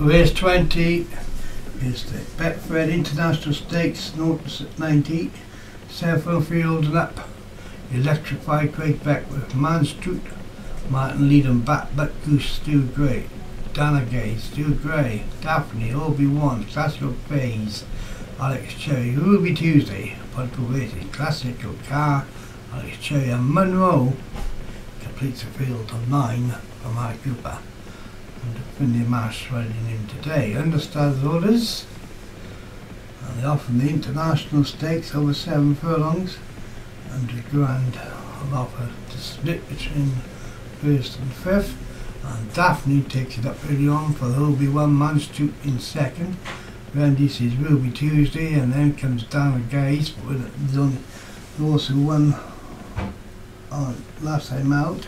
Race 20 is the Betfred International Stakes, at 90. Several Field and up. Electrified right back with Manstute, Martin Leadham back, but Goose Stu Gray, Danagay, Stu Gray, Daphne, Obi-Wan, Classical Phase, Alex Cherry, Ruby Tuesday, Purple Racing, Classical Car, Alex Cherry and Monroe completes the field of nine for Mark Cooper. And the riding in today. Understand's orders. And they offer the international stakes over seven furlongs and the grand offer to split between first and fifth. And Daphne takes it up early on for the Ruby one man's two in second. Randy says Ruby Tuesday and then comes down the with those who won on last time out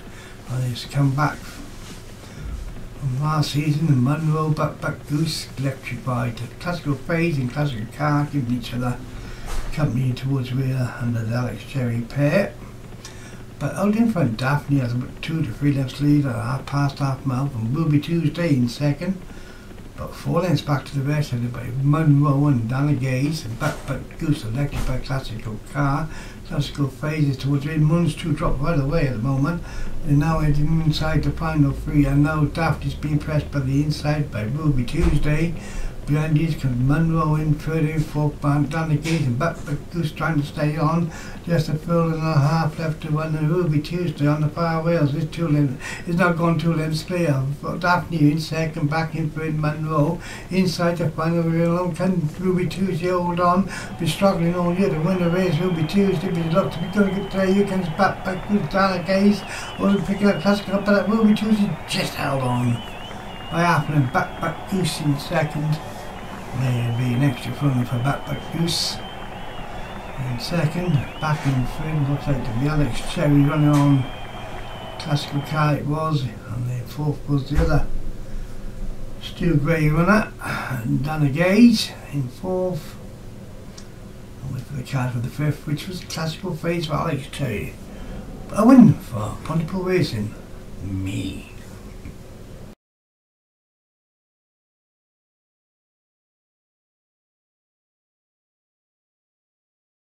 and he's come back last season and Monroe back back goose electrified the classical phase and classical car giving each other company towards rear under the Alex Cherry pair. But out in front Daphne has about two to three lengths lead at half past half mile and Ruby Tuesday in second. But four lengths back to the rest headed by Monroe and Dana Gaze and back back goose electric by classical car. Classical phases towards rear. Moon's two drop right away at the moment. They're now heading inside the final three and now Daphne's being pressed by the inside by Ruby Tuesday. These comes Monroe in gate and back but Goose trying to stay on. Just a furlong and a half left to run and Ruby Tuesday on the far rails is two lengths is not gone two lengths clear. Daphne in second back in third Monroe. Inside the final rail can Ruby Tuesday hold on. Be struggling all year to win the race Ruby Tuesday but it looks to be going to get there. You can back back the gaze or picking up classical but that Ruby Tuesday just held on. By Apple and back back Goose in second. Extra furlong for back back Goose. In second, back in third, looks like to be Alex Cherry running on classical car it was, and the fourth was the other Stu Gray runner, and Dana Gage in fourth. And with the card for the fifth, which was classical phase for Alex Cherry. A win for Pontypool Racing. Me.